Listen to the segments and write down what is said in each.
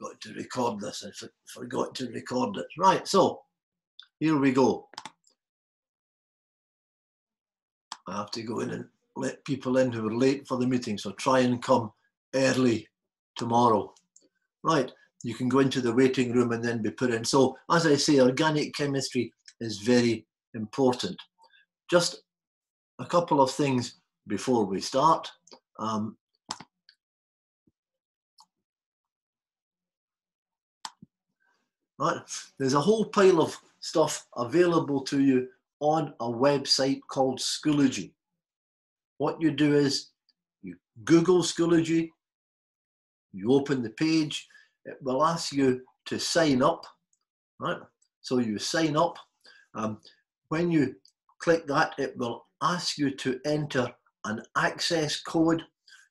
Got to record this. I forgot to record it. Right, so here we go. I have to go in and let people in who are late for the meeting, so try and come early tomorrow. Right, you can go into the waiting room and then be put in. So, as I say, organic chemistry is very important. Just a couple of things before we start. Um, right, there's a whole pile of stuff available to you on a website called Schoology. What you do is you Google Schoology, you open the page, it will ask you to sign up, right? So you sign up. Um, when you click that, it will ask you to enter an access code.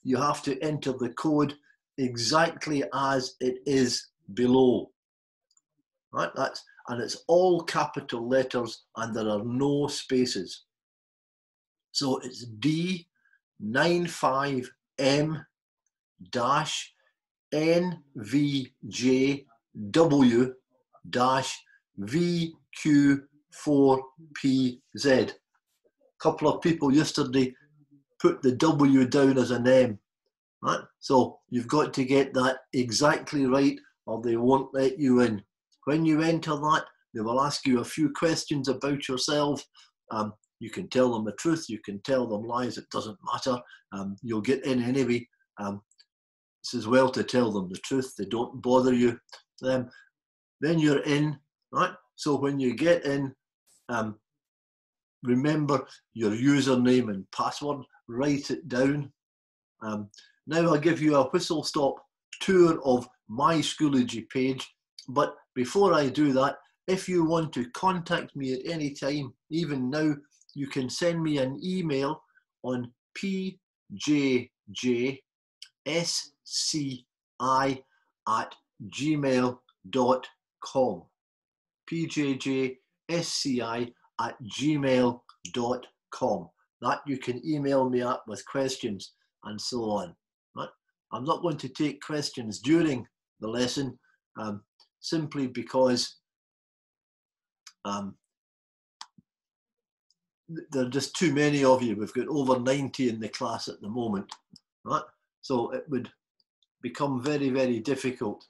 You have to enter the code exactly as it is below. Right? That's and it's all capital letters and there are no spaces. So it's D95M dash NVJW dash VQ4PZ. A couple of people yesterday put the W down as an M. Right? So you've got to get that exactly right or they won't let you in. When you enter that, they will ask you a few questions about yourself. Um, you can tell them the truth, you can tell them lies, it doesn't matter. Um, you'll get in anyway. Um, it's as well to tell them the truth, they don't bother you. Um, then you're in, right? So when you get in, um, remember your username and password, write it down. Um, now I'll give you a whistle stop tour of my Schoology page, but before I do that, if you want to contact me at any time, even now, you can send me an email on pjjsci at gmail.com. pjjsci at gmail.com. That you can email me up with questions and so on. I'm not going to take questions during the lesson. Um, simply because um, there are just too many of you. We've got over 90 in the class at the moment, right? So it would become very, very difficult.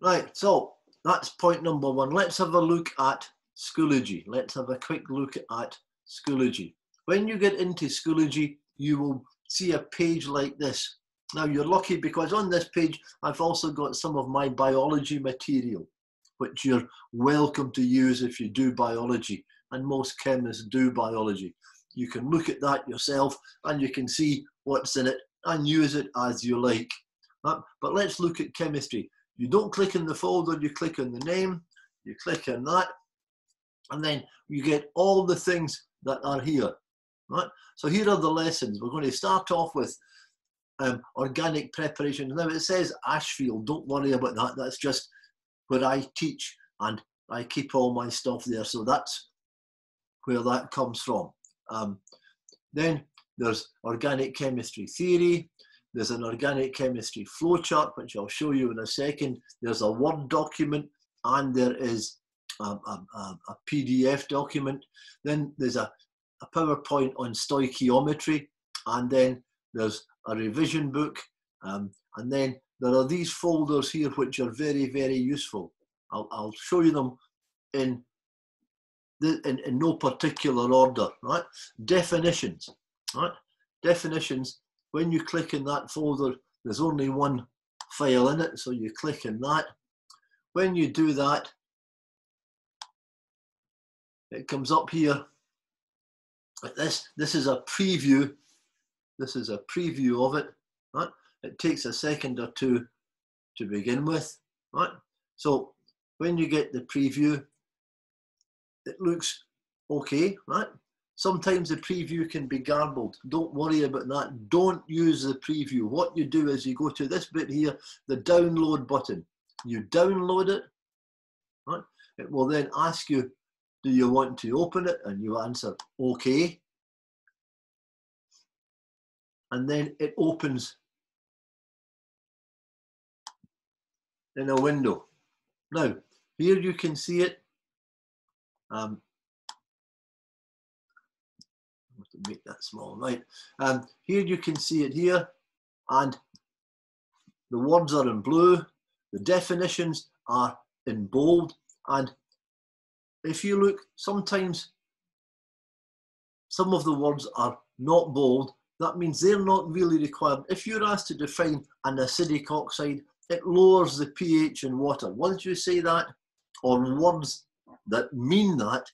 Right, so that's point number one. Let's have a look at Schoology. Let's have a quick look at Schoology. When you get into Schoology, you will see a page like this. Now you're lucky because on this page, I've also got some of my biology material, which you're welcome to use if you do biology, and most chemists do biology. You can look at that yourself and you can see what's in it and use it as you like. Uh, but let's look at chemistry. You don't click in the folder, you click on the name, you click on that, and then you get all the things that are here right? So here are the lessons. We're going to start off with um, organic preparation. Now it says Ashfield, don't worry about that. That's just where I teach and I keep all my stuff there. So that's where that comes from. Um, then there's organic chemistry theory. There's an organic chemistry flowchart, which I'll show you in a second. There's a Word document and there is a, a, a PDF document. Then there's a a PowerPoint on stoichiometry, and then there's a revision book, um, and then there are these folders here which are very, very useful. I'll, I'll show you them in, the, in, in no particular order, right? Definitions, right? Definitions, when you click in that folder, there's only one file in it, so you click in that. When you do that, it comes up here this this is a preview. This is a preview of it right? It takes a second or two to begin with right? So when you get the preview it looks okay right? Sometimes the preview can be garbled. Don't worry about that. Don't use the preview. What you do is you go to this bit here the download button. You download it right? It will then ask you do you want to open it? And you answer, okay. and then it opens in a window. Now, here you can see it. Um, to make that small, right? Um, here you can see it here, and the words are in blue, the definitions are in bold, and if you look, sometimes some of the words are not bold, that means they're not really required. If you're asked to define an acidic oxide, it lowers the pH in water. Once you say that, or words that mean that,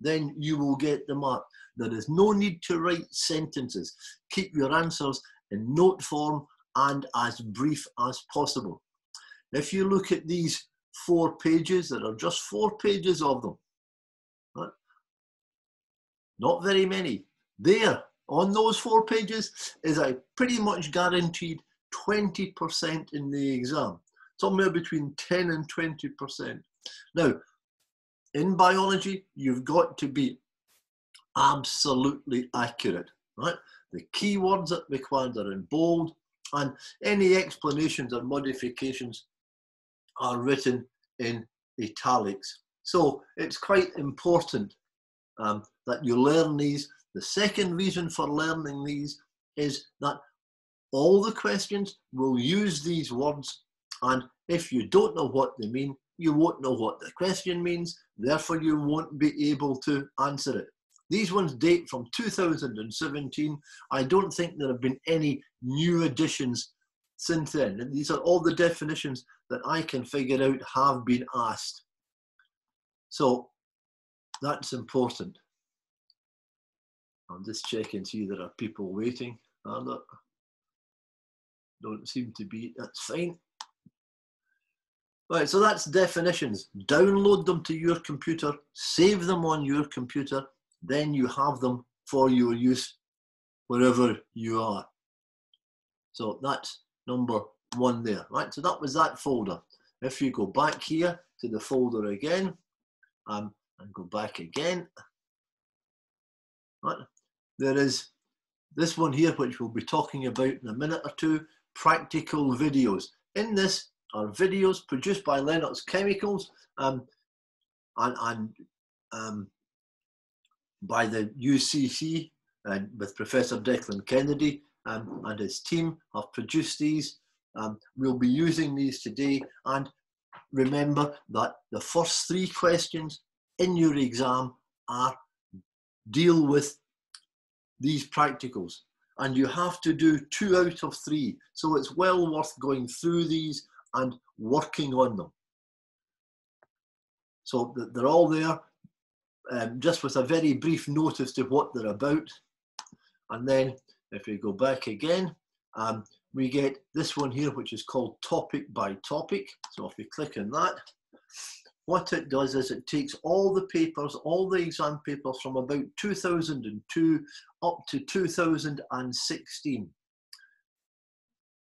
then you will get the mark. There is no need to write sentences. Keep your answers in note form and as brief as possible. If you look at these four pages, there are just four pages of them. Not very many. There, on those four pages, is a pretty much guaranteed 20% in the exam. Somewhere between 10 and 20%. Now, in biology, you've got to be absolutely accurate, right? The keywords that required are in bold, and any explanations or modifications are written in italics. So it's quite important um, that you learn these. The second reason for learning these is that all the questions will use these words, and if you don't know what they mean, you won't know what the question means, therefore you won't be able to answer it. These ones date from 2017. I don't think there have been any new additions since then. And these are all the definitions that I can figure out have been asked. So that's important. I'm just checking to see there are people waiting. Are there? Don't seem to be. That's fine. Right, so that's definitions. Download them to your computer, save them on your computer, then you have them for your use wherever you are. So that's number one there, right? So that was that folder. If you go back here to the folder again, um, and go back again, right? There is this one here, which we'll be talking about in a minute or two, practical videos. In this are videos produced by Lennox Chemicals um, and, and um, by the UCC and with Professor Declan Kennedy um, and his team have produced these. Um, we'll be using these today and remember that the first three questions in your exam are deal with these practicals and you have to do two out of three. So it's well worth going through these and working on them. So they're all there um, just with a very brief note as to what they're about. And then if we go back again, um, we get this one here, which is called topic by topic. So if we click on that, what it does is it takes all the papers, all the exam papers from about 2002 up to 2016.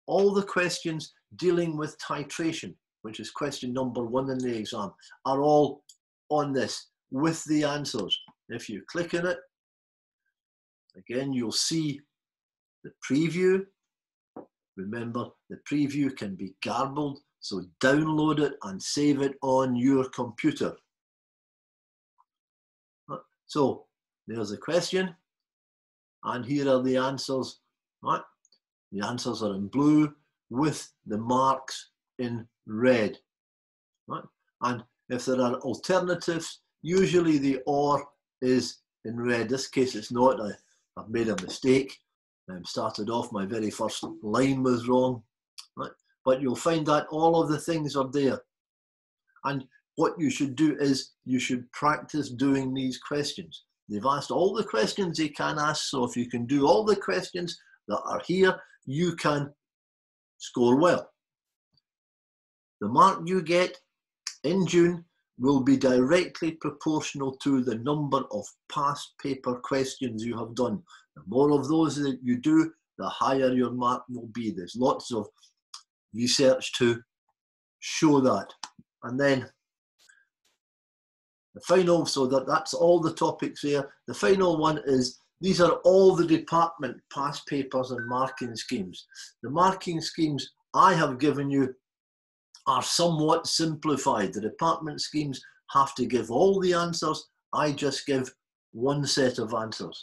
All the questions dealing with titration, which is question number one in the exam, are all on this with the answers. If you click on it, again, you'll see the preview. Remember, the preview can be garbled, so download it and save it on your computer. So there's a question, and here are the answers. Right? The answers are in blue with the marks in red. Right? And if there are alternatives, Usually the or is in red. This case it's not. I, have made a mistake. I started off, my very first line was wrong. But you'll find that all of the things are there. And what you should do is you should practice doing these questions. They've asked all the questions they can ask, so if you can do all the questions that are here, you can score well. The mark you get in June will be directly proportional to the number of past paper questions you have done. The more of those that you do, the higher your mark will be. There's lots of research to show that. And then the final, so that, that's all the topics there. The final one is these are all the department past papers and marking schemes. The marking schemes I have given you are somewhat simplified. The department schemes have to give all the answers. I just give one set of answers.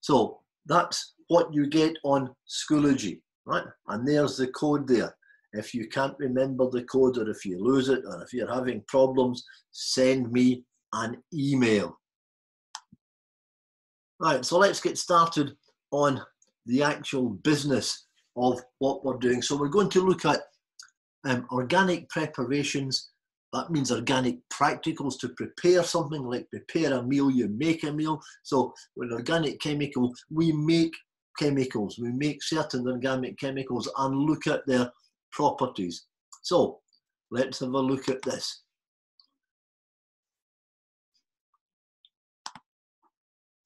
So that's what you get on Schoology, right? And there's the code there. If you can't remember the code or if you lose it or if you're having problems, send me an email. Right, so let's get started on the actual business of what we're doing. So we're going to look at um, organic preparations. That means organic practicals to prepare something like prepare a meal, you make a meal. So with organic chemical, we make chemicals. We make certain organic chemicals and look at their properties. So let's have a look at this.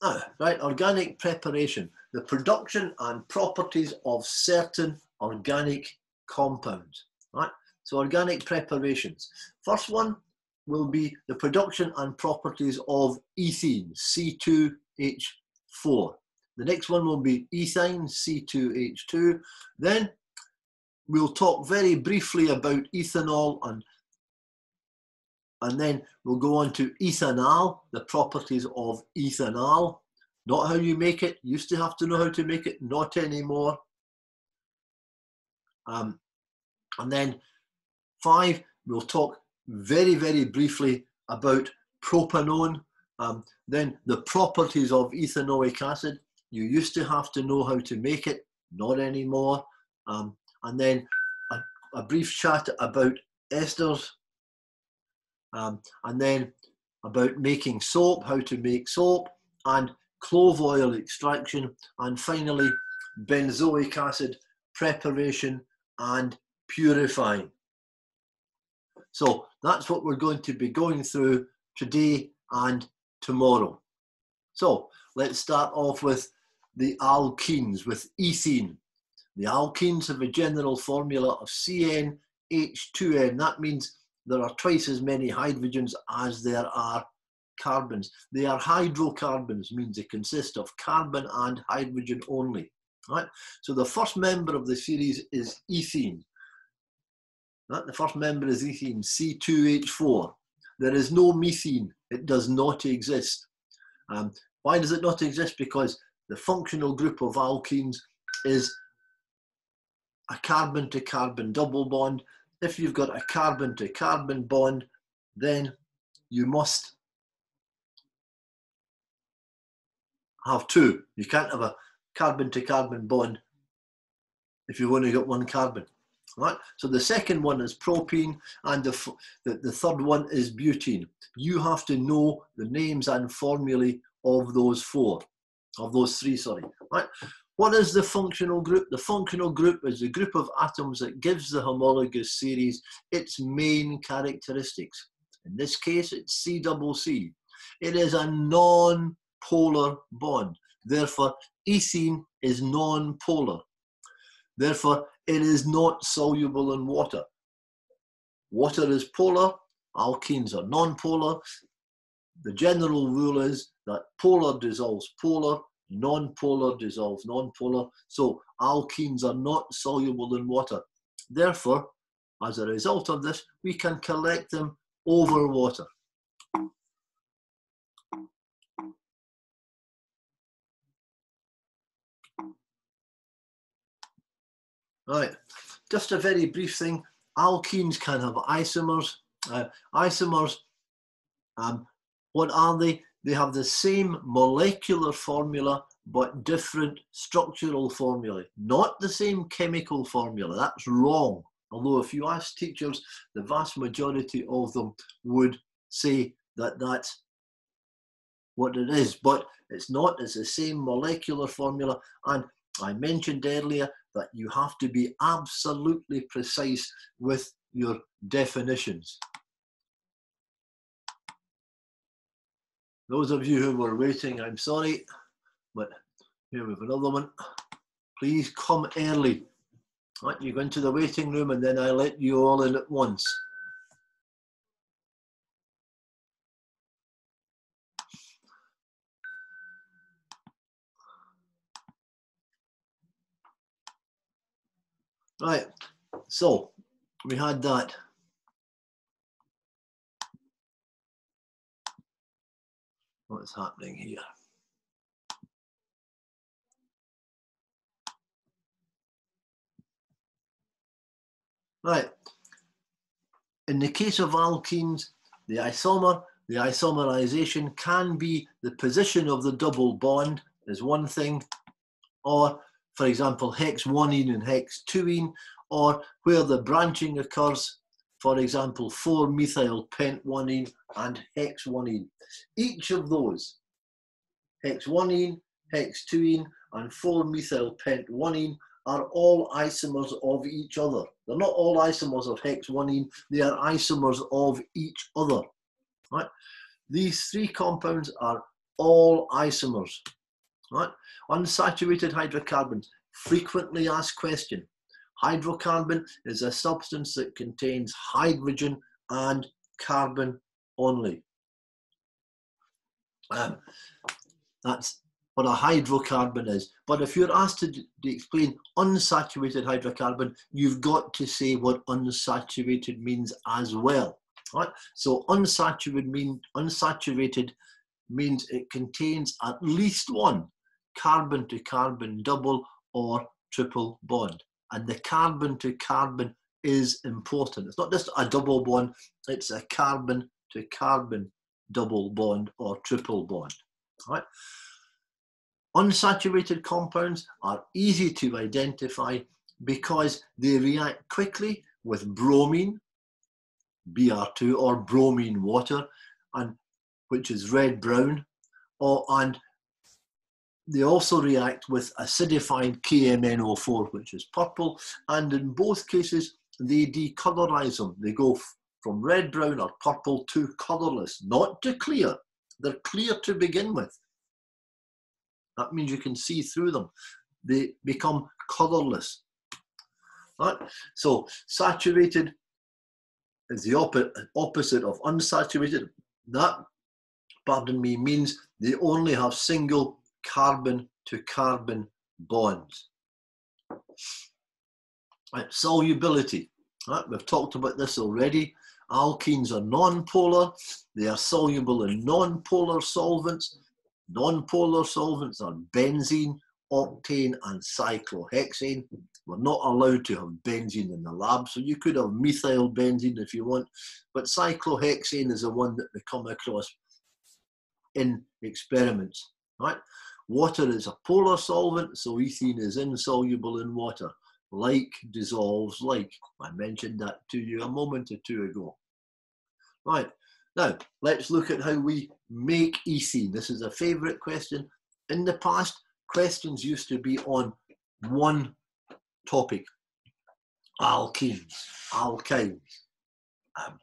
Ah, right, organic preparation, the production and properties of certain organic compounds, right? So organic preparations. First one will be the production and properties of ethene, C2H4. The next one will be ethyne, C2H2. Then we'll talk very briefly about ethanol and and then we'll go on to ethanol, the properties of ethanol. Not how you make it. Used to have to know how to make it, not anymore. Um, and then five, we'll talk very, very briefly about propanone. Um, then the properties of ethanoic acid. You used to have to know how to make it, not anymore. Um, and then a, a, brief chat about esters, um, and then about making soap, how to make soap, and clove oil extraction, and finally benzoic acid preparation and purifying. So that's what we're going to be going through today and tomorrow. So let's start off with the alkenes, with ethene. The alkenes have a general formula of CnH2n. That means there are twice as many hydrogens as there are carbons. They are hydrocarbons, means they consist of carbon and hydrogen only. Right? So the first member of the series is ethene. Right? The first member is ethene, C2H4. There is no methene. It does not exist. Um, why does it not exist? Because the functional group of alkenes is a carbon to carbon double bond. If you've got a carbon to carbon bond, then you must have two. You can't have a carbon to carbon bond if you've only got one carbon. Right? So the second one is propene and the, the, the third one is butene. You have to know the names and formulae of those four, of those three, sorry. Right? What is the functional group? The functional group is the group of atoms that gives the homologous series its main characteristics. In this case, it's C double C. It is a non-polar bond. Therefore, ethene is non-polar. Therefore, it is not soluble in water. Water is polar, alkenes are non-polar. The general rule is that polar dissolves polar, non-polar dissolves non-polar. So alkenes are not soluble in water. Therefore, as a result of this, we can collect them over water. Right, just a very brief thing. Alkenes can have isomers. Uh, isomers, um, what are they? They have the same molecular formula but different structural formulae, not the same chemical formula. That's wrong. Although if you ask teachers, the vast majority of them would say that that's what it is, but it's not. It's the same molecular formula. And I mentioned earlier that you have to be absolutely precise with your definitions. Those of you who were waiting, I'm sorry, but here we've another one. Please come early. Right, you go into the waiting room and then I let you all in at once. Right, so we had that. What's happening here? Right. In the case of alkenes, the isomer, the isomerization can be the position of the double bond is one thing, or for example, hex 1 and hex 2 or where the branching occurs, for example, 4-methyl pent-1-ene and hex 1 ene. Each of those, hex 1 ene, hex-2-ene, and 4-methyl pent 1 ene, are all isomers of each other. They're not all isomers of hex 1 ene. they are isomers of each other. Right? These three compounds are all isomers. Right? Unsaturated hydrocarbons, frequently asked question. Hydrocarbon is a substance that contains hydrogen and carbon only. Um, that's what a hydrocarbon is. But if you're asked to, to, explain unsaturated hydrocarbon, you've got to say what unsaturated means as well. Right? So unsaturated mean unsaturated means it contains at least one carbon to carbon double or triple bond. And the carbon to carbon is important. It's not just a double bond, it's a carbon to carbon double bond or triple bond. Right? Unsaturated compounds are easy to identify because they react quickly with bromine, Br2, or bromine water, and which is red brown, or and they also react with acidified KMNO4, which is purple, and in both cases, they decolorize them. They go from red, brown, or purple to colorless, not to clear. They're clear to begin with. That means you can see through them. They become colorless. Right? So saturated is the opposite of unsaturated. That, pardon me, means they only have single carbon to carbon bonds. Right, solubility. Right, we've talked about this already. Alkenes are non-polar. They are soluble in non-polar solvents. Non-polar solvents are benzene, octane, and cyclohexane. We're not allowed to have benzene in the lab, so you could have methyl benzene if you want, but cyclohexane is the one that we come across in experiments. Right? Water is a polar solvent, so ethene is insoluble in water. Like dissolves like. I mentioned that to you a moment or two ago. Right, now let's look at how we make ethene. This is a favourite question. In the past, questions used to be on one topic. Alkenes, alkynes, um,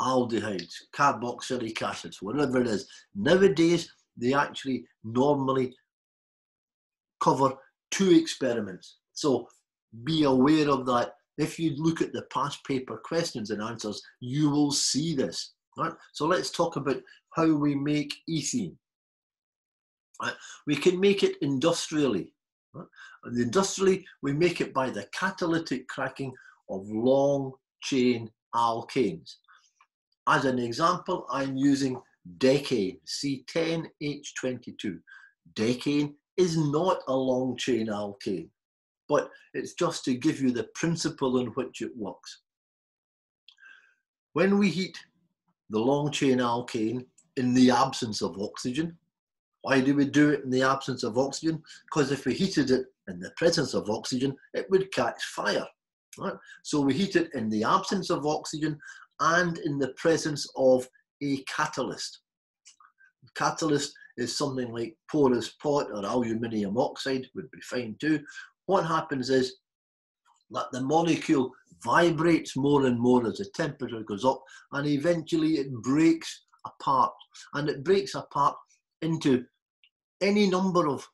aldehydes, carboxylic acids, whatever it is. Nowadays, they actually normally cover two experiments. So be aware of that. If you look at the past paper questions and answers, you will see this. Right? So let's talk about how we make ethene. Right? We can make it industrially. Right? Industrially, we make it by the catalytic cracking of long chain alkanes. As an example, I'm using decane, C10H22. Decane is not a long chain alkane, but it's just to give you the principle in which it works. When we heat the long chain alkane in the absence of oxygen, why do we do it in the absence of oxygen? Because if we heated it in the presence of oxygen, it would catch fire. Right? So we heat it in the absence of oxygen and in the presence of a catalyst. Catalyst is something like porous pot or aluminium oxide would be fine too. What happens is that the molecule vibrates more and more as the temperature goes up and eventually it breaks apart and it breaks apart into any number of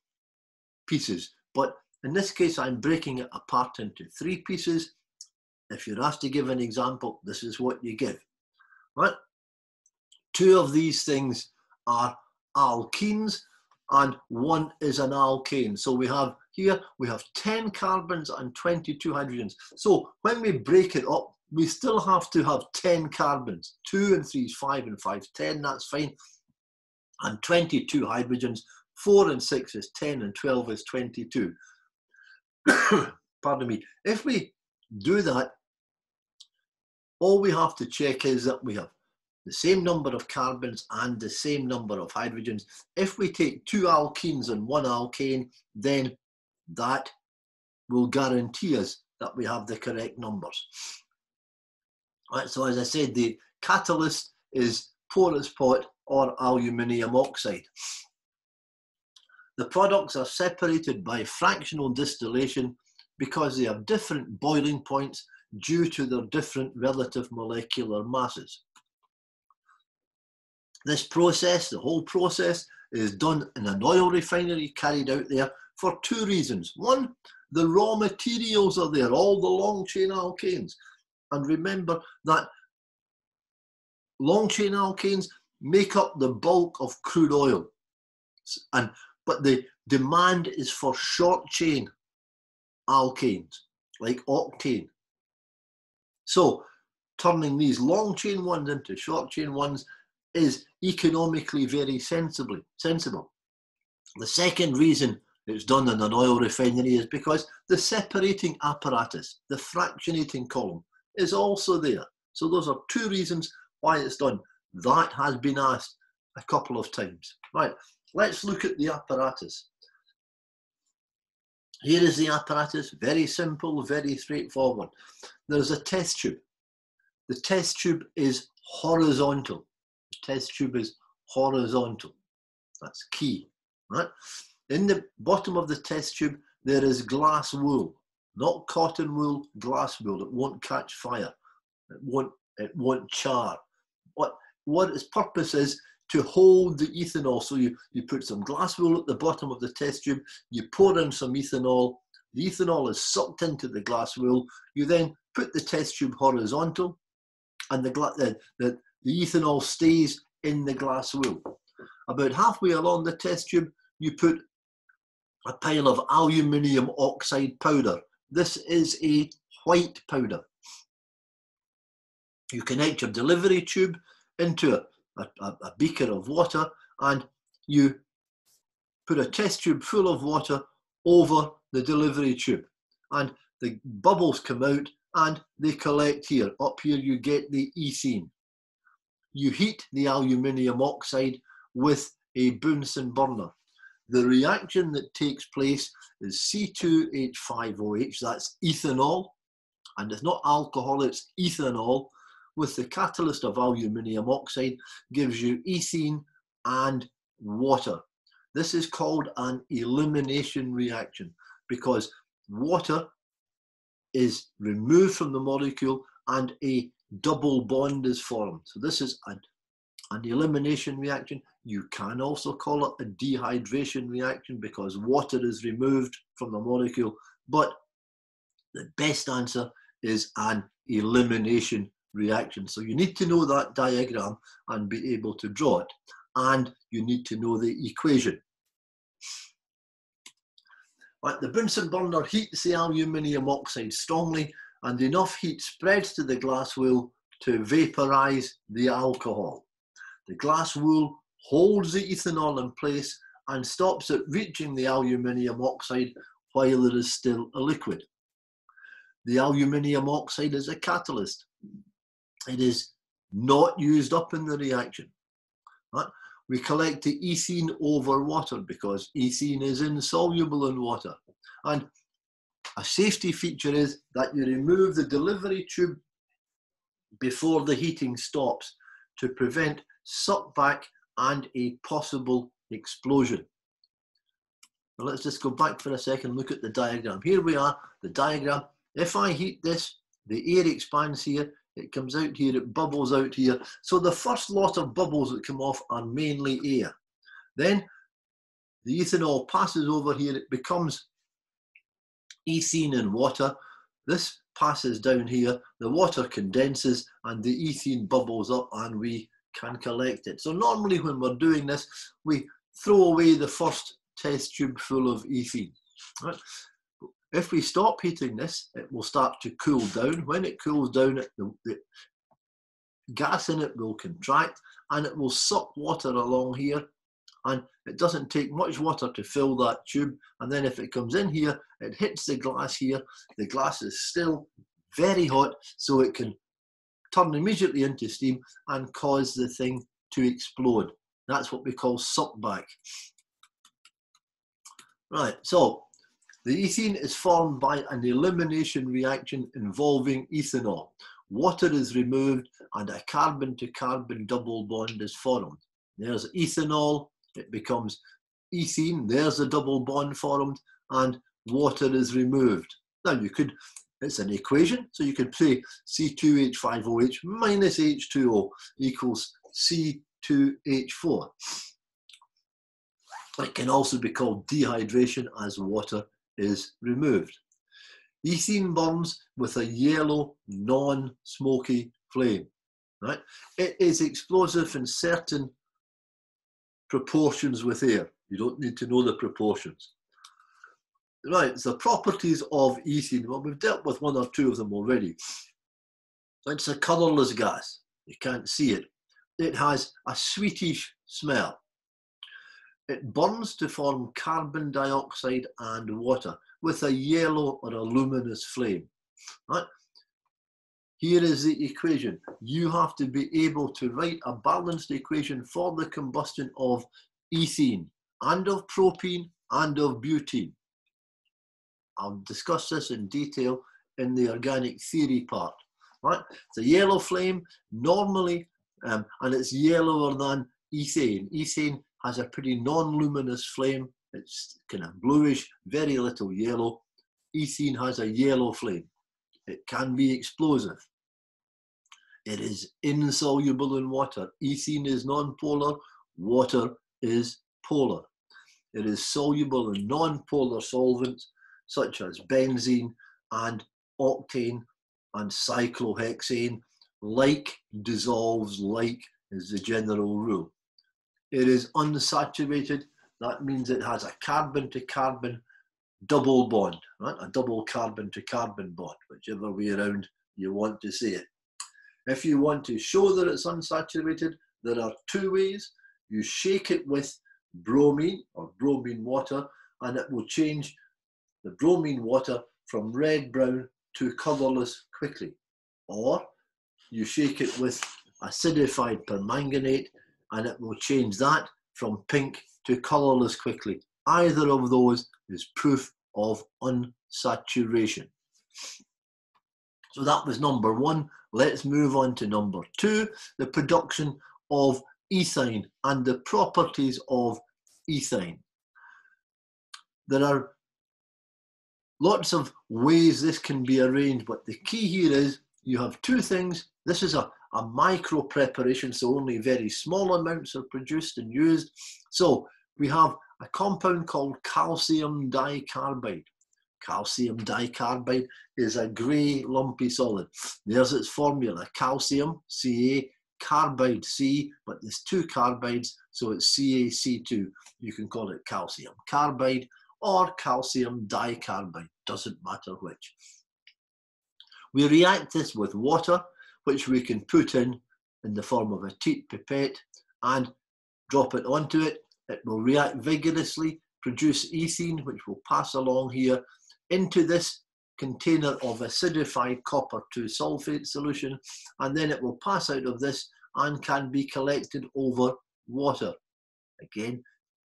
pieces. But in this case I'm breaking it apart into three pieces. If you're asked to give an example this is what you give right? Two of these things are alkenes and one is an alkane. So we have Here we have 10 carbons and 22 hydrogens. So when we break it up, we still have to have 10 carbons. 2 and 3 is 5 and 5 10, that's fine. And 22 hydrogens. 4 and 6 is 10 and 12 is 22. Pardon me. If we do that, all we have to check is that we have the same number of carbons and the same number of hydrogens. If we take two alkenes and one alkane, then that will guarantee us that we have the correct numbers. Right, so as I said, the catalyst is porous pot or aluminium oxide. The products are separated by fractional distillation because they have different boiling points due to their different relative molecular masses. This process, the whole process, is done in an oil refinery carried out there for two reasons. One, the raw materials are there, all the long chain alkanes. And remember that long chain alkanes make up the bulk of crude oil. And but the demand is for short chain alkanes like octane. So turning these long chain ones into short chain ones is economically very sensibly sensible. The second reason it's done in an oil refinery is because the separating apparatus, the fractionating column, is also there. So those are two reasons why it's done. That has been asked a couple of times. Right, let's look at the apparatus. Here is the apparatus, very simple, very straightforward. There's a test tube. The test tube is horizontal test tube is horizontal. That's key, right? In the bottom of the test tube, there is glass wool, not cotton wool, glass wool. It won't catch fire. It won't, it won't char. What, what its purpose is to hold the ethanol. So you, you put some glass wool at the bottom of the test tube, you pour in some ethanol, the ethanol is sucked into the glass wool. You then put the test tube horizontal, and the, the, the, the ethanol stays in the glass wool. About halfway along the test tube, you put a pile of aluminium oxide powder. This is a white powder. You connect your delivery tube into a, a, a beaker of water and you put a test tube full of water over the delivery tube and the bubbles come out and they collect here. Up here you get the ethene you heat the aluminium oxide with a Bunsen burner. The reaction that takes place is C2H5OH, that's ethanol, and it's not alcohol, it's ethanol, with the catalyst of aluminium oxide, gives you ethene and water. This is called an elimination reaction because water is removed from the molecule and a double bond is formed. So this is an, an elimination reaction. You can also call it a dehydration reaction because water is removed from the molecule. But the best answer is an elimination reaction. So you need to know that diagram and be able to draw it. And you need to know the equation. Right, the Bunsen burner heats the aluminium oxide strongly and enough heat spreads to the glass wool to vaporize the alcohol. The glass wool holds the ethanol in place and stops it reaching the aluminium oxide while it is still a liquid. The aluminium oxide is a catalyst. It is not used up in the reaction. Right? We collect the ethene over water because ethene is insoluble in water. And a safety feature is that you remove the delivery tube before the heating stops to prevent suckback and a possible explosion. Now let's just go back for a second look at the diagram. Here we are, the diagram. If I heat this, the air expands here, it comes out here, it bubbles out here. So the first lot of bubbles that come off are mainly air. Then the ethanol passes over here, it becomes ethene and water. This passes down here, the water condenses and the ethene bubbles up and we can collect it. So normally when we're doing this, we throw away the first test tube full of ethene. If we stop heating this, it will start to cool down. When it cools down, the, the gas in it will contract and it will suck water along here and it doesn't take much water to fill that tube. And then if it comes in here it hits the glass here. The glass is still very hot so it can turn immediately into steam and cause the thing to explode. That's what we call suckback right so the ethene is formed by an elimination reaction involving ethanol. Water is removed and a carbon to carbon double bond is formed. There's ethanol, it becomes ethene, there's a double bond formed, and water is removed. Now you could, it's an equation, so you could say C2H5OH minus H2O equals C2H4. It can also be called dehydration as water is removed. Ethene burns with a yellow, non-smoky flame. Right? It is explosive in certain proportions with air. You don't need to know the proportions. Right, the properties of ethene. Well, we've dealt with one or two of them already. It's a colourless gas. You can't see it. It has a sweetish smell. It burns to form carbon dioxide and water with a yellow or a luminous flame. Right? Here is the equation. You have to be able to write a balanced equation for the combustion of ethene and of propene and of butene. I'll discuss this in detail in the organic theory part. Right? It's a yellow flame normally, um, and it's yellower than ethane. Ethane has a pretty non-luminous flame it's kind of bluish, very little yellow. Ethene has a yellow flame. It can be explosive. It is insoluble in water. Ethene is non-polar, water is polar. It is soluble in non-polar solvents such as benzene and octane and cyclohexane. Like dissolves like is the general rule. It is unsaturated that means it has a carbon to carbon double bond, right? A double carbon to carbon bond, whichever way around you want to say it. If you want to show that it's unsaturated, there are two ways. You shake it with bromine or bromine water, and it will change the bromine water from red brown to colourless quickly. Or you shake it with acidified permanganate, and it will change that from pink to colourless quickly. Either of those is proof of unsaturation. So that was number one. Let's move on to number two, the production of ethyne and the properties of ethyne. There are lots of ways this can be arranged, but the key here is you have two things. This is a, a micro preparation, so only very small amounts are produced and used. So we have a compound called calcium dicarbide. Calcium dicarbide is a grey lumpy solid. There's its formula, calcium, Ca, carbide, C, but there's two carbides, so it's CaC2. You can call it calcium carbide or calcium dicarbide, doesn't matter which. We react this with water, which we can put in in the form of a teat pipette and drop it onto it it will react vigorously, produce ethene, which will pass along here into this container of acidified copper 2 sulfate solution, and then it will pass out of this and can be collected over water. Again,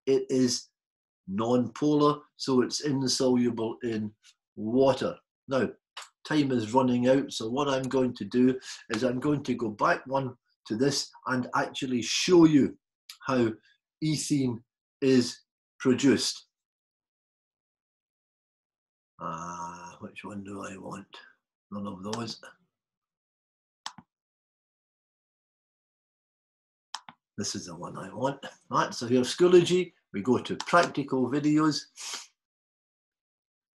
it is non-polar, so it's insoluble in water. Now, time is running out, so what I'm going to do is I'm going to go back one to this and actually show you how ethene is produced. Uh, which one do I want? None of those. This is the one I want. Right, so here's Schoology. We go to practical videos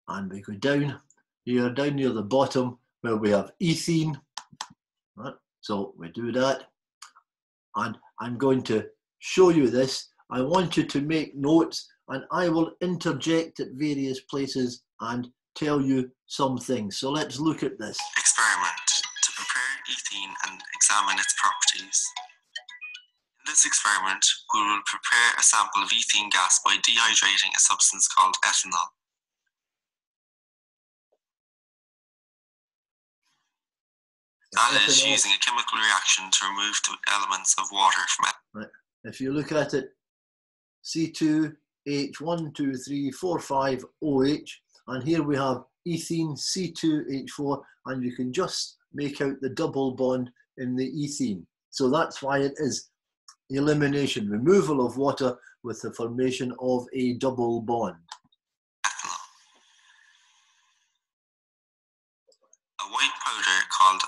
and we go down here, down near the bottom where we have ethene. Right, so we do that and I'm going to show you this I want you to make notes and I will interject at various places and tell you some things. So let's look at this. Experiment to prepare ethene and examine its properties. In this experiment, we will prepare a sample of ethene gas by dehydrating a substance called ethanol. That is using a chemical reaction to remove the elements of water from it. if you look at it, C2H1, 2, 3, 4, 5, OH, and here we have ethene C2H4, and you can just make out the double bond in the ethene. So that's why it is elimination, removal of water with the formation of a double bond. A white powder called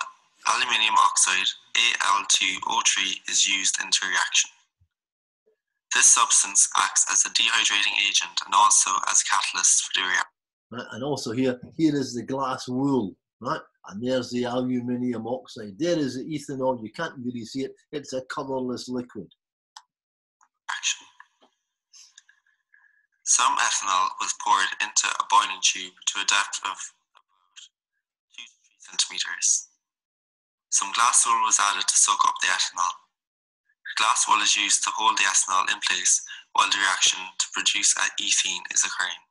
aluminium oxide Al2O3 is used in the reaction. This substance acts as a dehydrating agent and also as a catalyst for the reaction. right? And also here, here is the glass wool, right? And there's the aluminium oxide. There is the ethanol. You can't really see it. It's a colorless liquid. action. Some ethanol was poured into a boiling tube to a depth of about 2 to 3 centimeters. Some glass wool was added to soak up the ethanol. Glass wool is used to hold the ethanol in place while the reaction to produce ethene is occurring.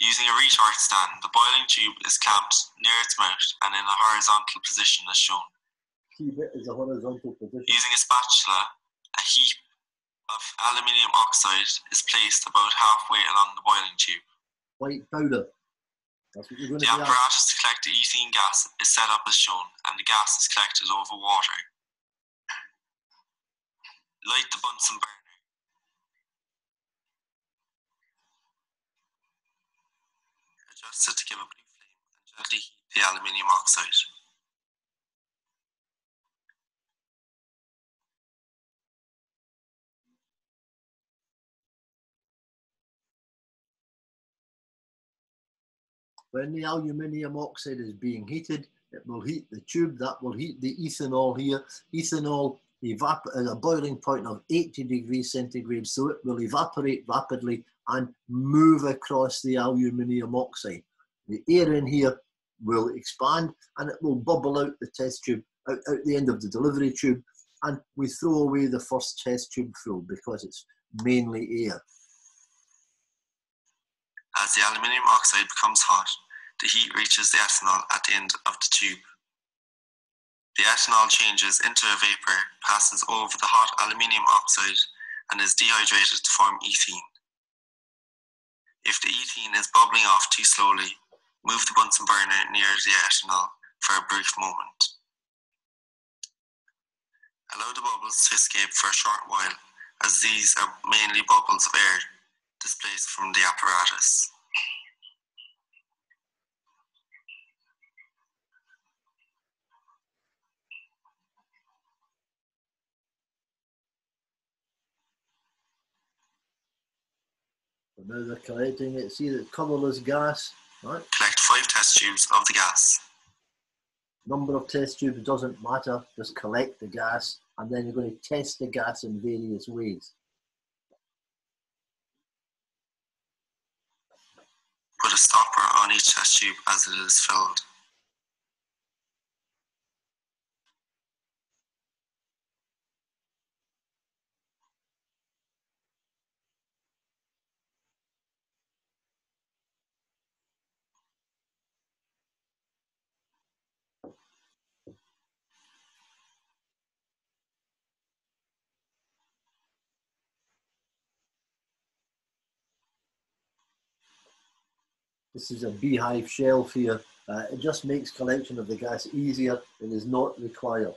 Using a retort stand, the boiling tube is clamped near its mouth and in a horizontal position as shown. A. Using a spatula, a heap of aluminium oxide is placed about halfway along the boiling tube. White powder. That's what you're going The apparatus to collect the ethene gas is set up as shown, and the gas is collected over water. Light the Bunsen burner. Adjust it to give a blue flame and gently heat the aluminium oxide. When the aluminium oxide is being heated, it will heat the tube, that will heat the ethanol here. Ethanol evap- at a boiling point of 80 degrees centigrade, so it will evaporate rapidly and move across the aluminium oxide. The air in here will expand and it will bubble out the test tube, out, out the end of the delivery tube, and we throw away the first test tube full because it's mainly air. As the aluminium oxide becomes hot, the heat reaches the ethanol at the end of the tube. The ethanol changes into a vapor, passes over the hot aluminium oxide, and is dehydrated to form ethene. If the ethene is bubbling off too slowly, move the Bunsen burner near the ethanol for a brief moment. Allow the bubbles to escape for a short while, as these are mainly bubbles of air displaced from the apparatus. So now they're collecting it. See the colourless gas, right? Collect five test tubes of the gas. Number of test tubes doesn't matter. Just collect the gas, and then you're going to test the gas in various ways. Put a stopper on each test tube as it is filled. This is a beehive shelf here. Uh, it just makes collection of the gas easier. It is not required.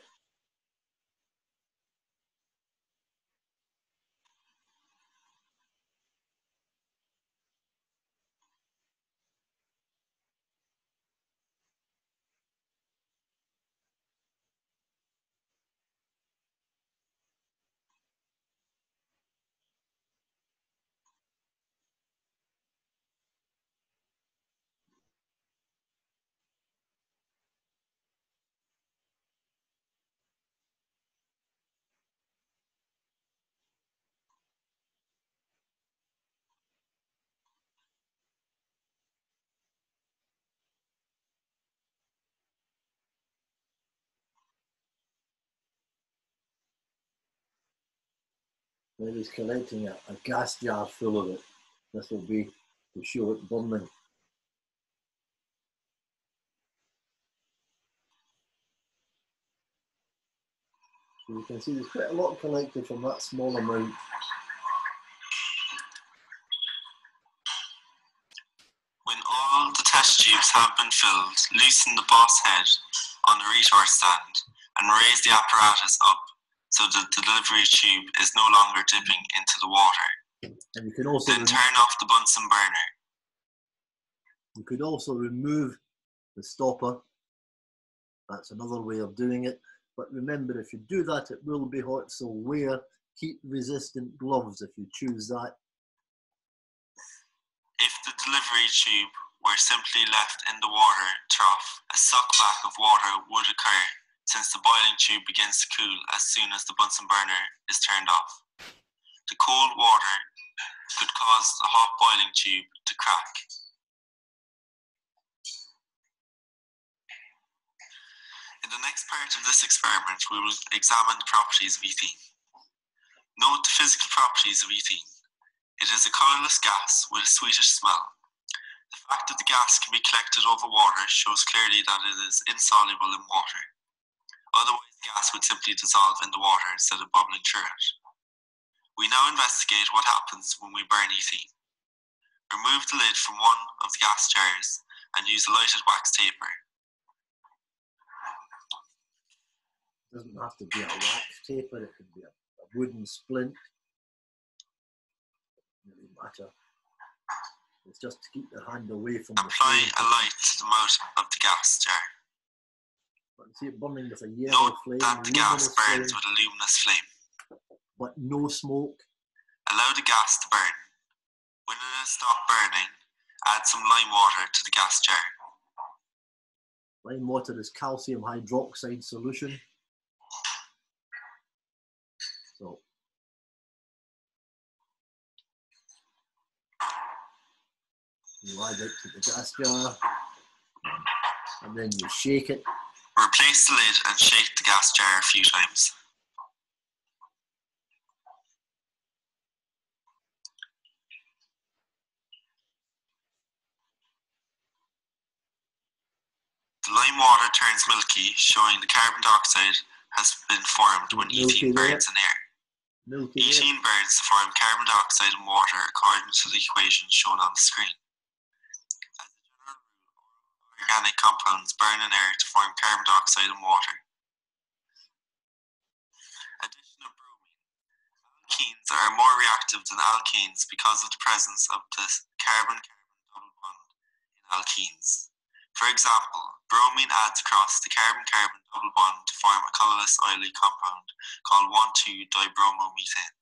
Where he's collecting a, a gas jar full of it. This will be to show it burning. So you can see there's quite a lot collected from that small amount. When all the test tubes have been filled, loosen the boss head on the retort stand and raise the apparatus up so the delivery tube is no longer dipping into the water. And you can also Then turn off the Bunsen burner. you could also remove the stopper. That's another way of doing it. But remember, if you do that, it will be hot. So wear heat-resistant gloves if you choose that. If the delivery tube were simply left in the water trough, a suckback of water would occur since the boiling tube begins to cool as soon as the Bunsen burner is turned off. The cold water could cause the hot boiling tube to crack. In the next part of this experiment, we will examine the properties of ethene. Note the physical properties of ethene. It is a colourless gas with a sweetish smell. The fact that the gas can be collected over water shows clearly that it is insoluble in water. Otherwise, the gas would simply dissolve in the water instead of bubbling through it. We now investigate what happens when we burn ethene. Remove the lid from one of the gas jars and use a lighted wax taper. It doesn't have to be a wax taper, it could be a, a wooden splint. Doesn't really matter. It's just to keep your hand away from the Apply a light to the mouth of the gas jar. But see it burning with a yellow Note flame, that the gas luminous flame, burns with a luminous flame. but no smoke. Allow the gas to burn. When it has stopped burning, add some lime water to the gas jar. Lime water is calcium hydroxide solution. So you add it to the gas jar and then you shake it. Replace the lid and shake the gas jar a few times. The lime water turns milky, showing the carbon dioxide has been formed when Milky burns in air. Milky burns to form carbon dioxide and water according to the equation shown on the screen. As a general rule, all organic compounds burn in air to form carbon dioxide and water. Addition of bromine. Alkenes are more reactive than alkanes because of the presence of this carbon-carbon double bond in alkenes. For example, bromine adds across the carbon-carbon double bond to form a colourless oily compound called 1,2-dibromomethane.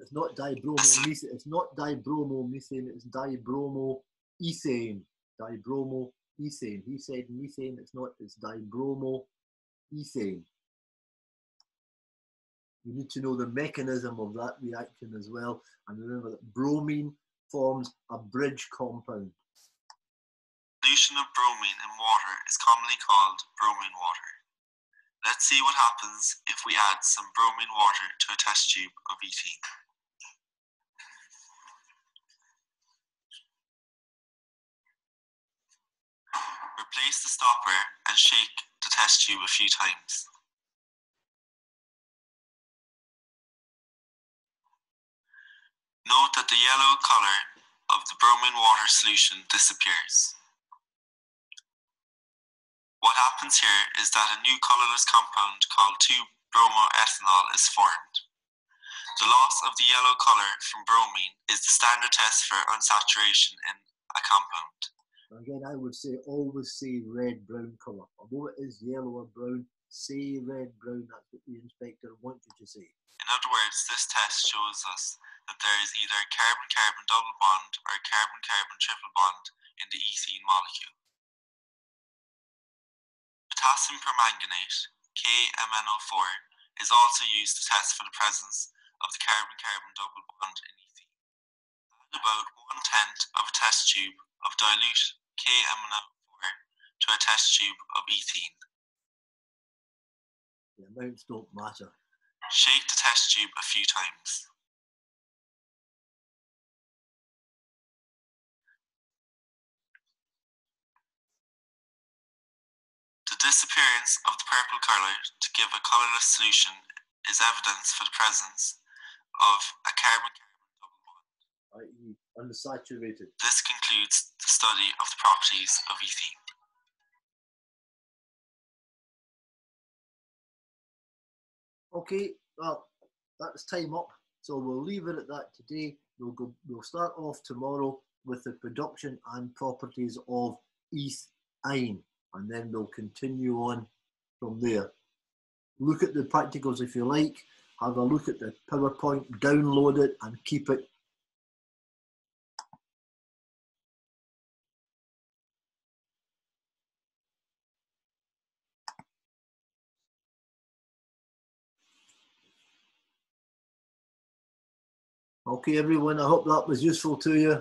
It's not dibromomethane. It's not dibromomethane. It's dibromoethane. Dibromoethane. He said methane. It's not. It's dibromoethane. You need to know the mechanism of that reaction as well. And remember that bromine forms a bridge compound. Solution of bromine in water is commonly called bromine water. Let's see what happens if we add some bromine water to a test tube of ethene. Replace the stopper and shake the test tube a few times. Note that the yellow colour of the bromine water solution disappears. What happens here is that a new colourless compound called 2-bromoethanol is formed. The loss of the yellow colour from bromine is the standard test for unsaturation in a compound. Again, I would say always say red brown colour. Although it is yellow or brown, see red brown. That's what the inspector wants you to see. In other words, this test shows us that there is either a carbon-carbon double bond or a carbon-carbon triple bond in the ethene molecule. Potassium permanganate, KMnO4, is also used to test for the presence of the carbon-carbon double bond in ethene. About one tenth of a test tube of dilute KMnO4 to a test tube of ethene. The amounts don't matter. Shake the test tube a few times. The disappearance of the purple colour to give a colourless solution is evidence for the presence of a bond. i.e. unsaturated. This concludes the study of the properties of ethene. Okay, well, that's time up. So we'll leave it at that today. We'll go. We'll start off tomorrow with the production and properties of ethyne, and then we'll continue on from there. Look at the practicals if you like. Have a look at the PowerPoint, download it, and keep it Okay, everyone, I hope that was useful to you.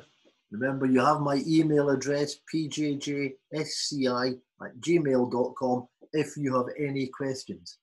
Remember, you have my email address, pjjsci at gmail.com, if you have any questions.